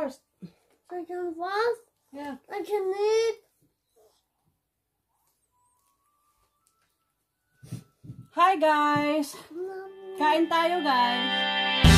chicken first. Chicken first. Yeah. I can eat. Hi guys! Kain tayo guys!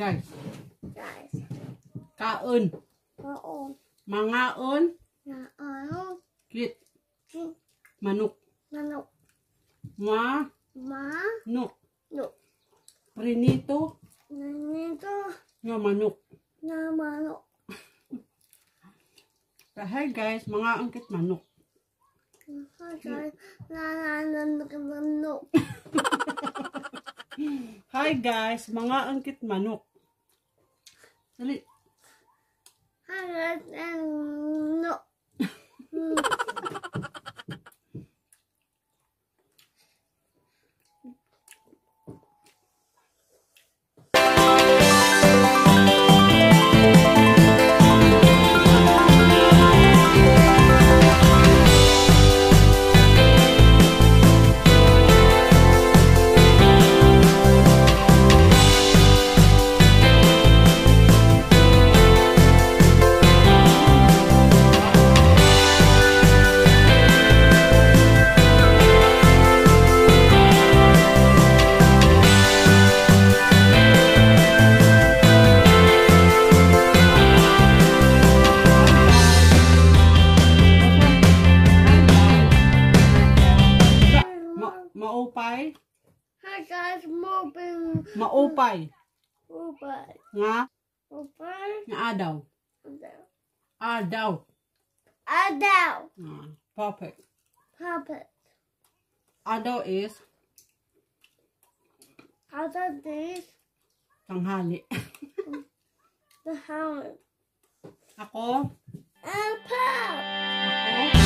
Guys. Guys. Kaon. Kaon. Mangaon. Mangaon. Kit. Kit. Manok. Manok. Ma. Ma. Nuk. Nuk. Prinito. Prinito. Nga manok. Nga manok. Dahil guys, mga angkit manok. Hi guys, mga angkit manok. それ。はるちんの。Maupay. Uber. Nga. Uber. Nga adaw. Adaw. Adele. Ah, perfect. Puppet. Adaw is How does this? tanghali. The hound. Ako. Apple. Ako.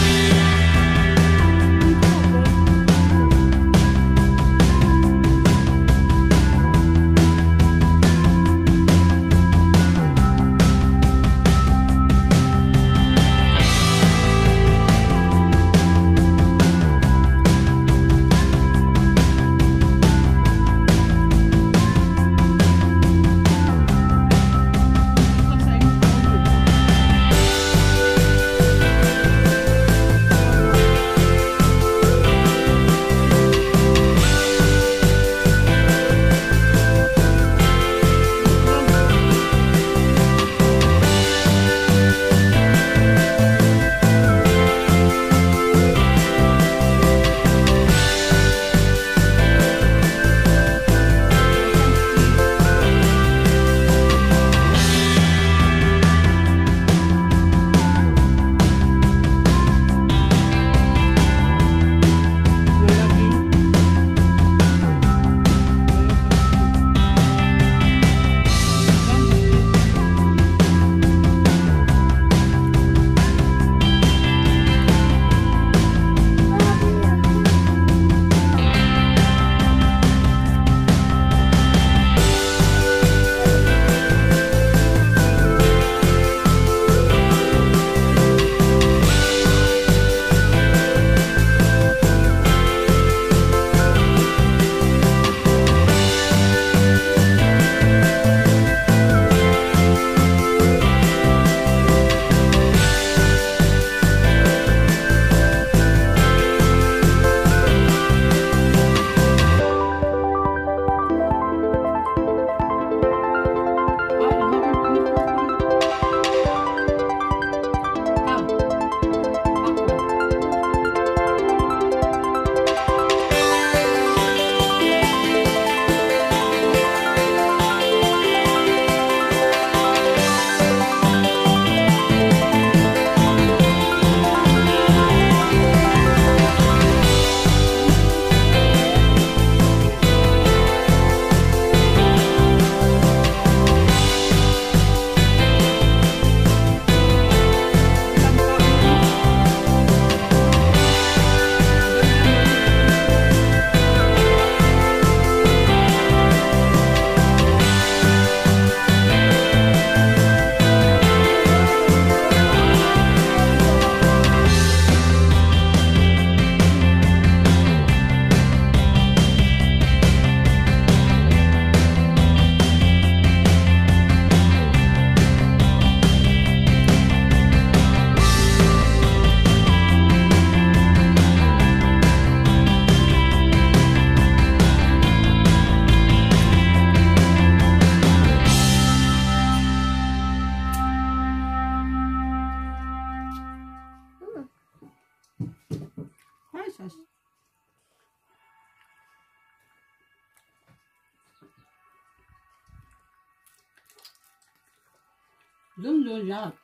Don't do that.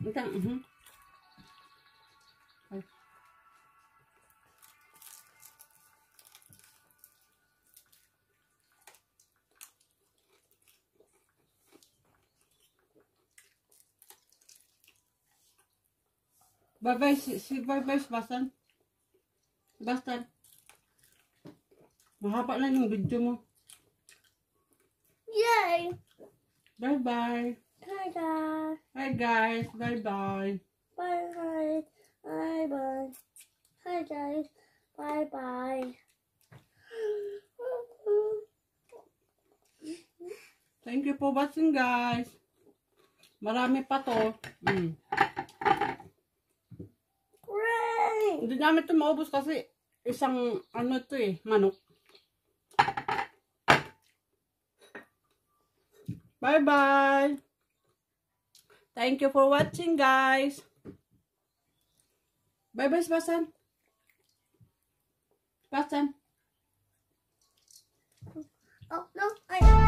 Entah. Mhm. Uh -huh. Bye bye, si, bye bye Sebastian. Sebastian. Mahaba na yung video mo. Yay! Bye bye. Hi guys. Hi guys, bye-bye. Bye guys. Bye bye. Hi guys. Bye bye. Thank you for watching guys. Marami pa to. Mm. Great. Hindi namin ito maubos kasi isang ano to eh, manok. Bye-bye. Thank you for watching, guys. Bye-bye, Sebastian. Sebastian. Oh, no, I...